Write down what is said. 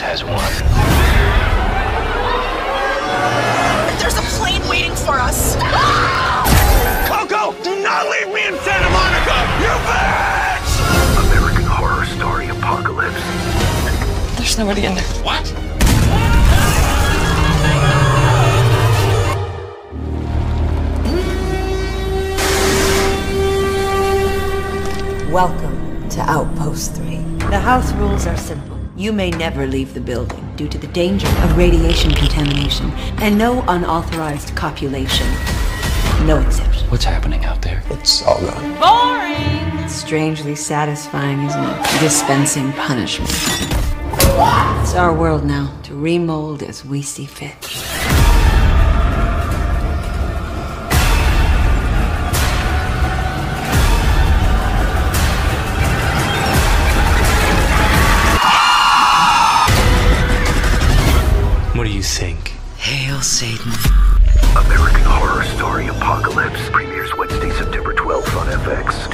battles anymore. The chaos has won. There's a plane waiting for us. Coco, do not leave me in Santa Monica! You bitch! American Horror Story Apocalypse. There's nobody in there. What? Welcome to Outpost 3. The house rules are simple. You may never leave the building due to the danger of radiation contamination and no unauthorized copulation. No exception. What's happening out there? It's all gone. It's strangely satisfying, isn't it? Dispensing punishment. It's our world now to remold as we see fit. You think? Hail Satan. American Horror Story Apocalypse premieres Wednesday, September 12th on FX.